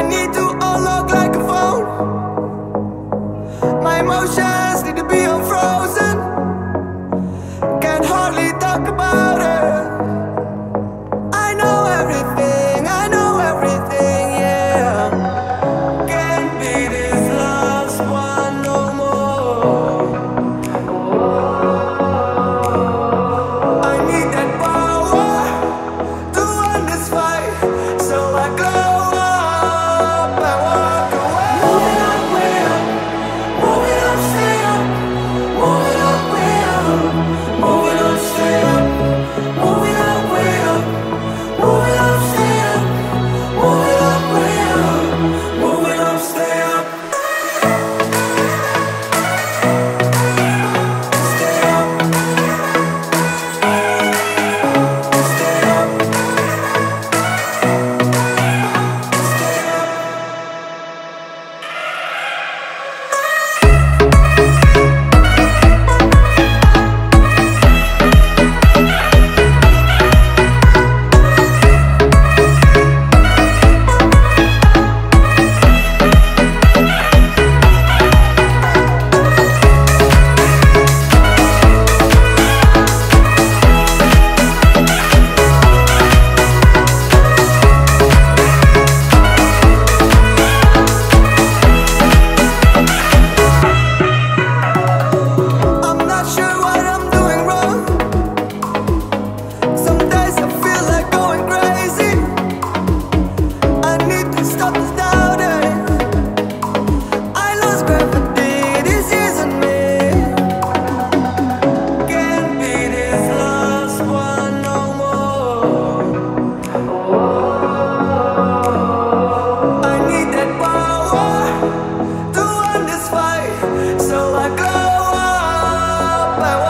I need to unlock like a phone. My emotions. 来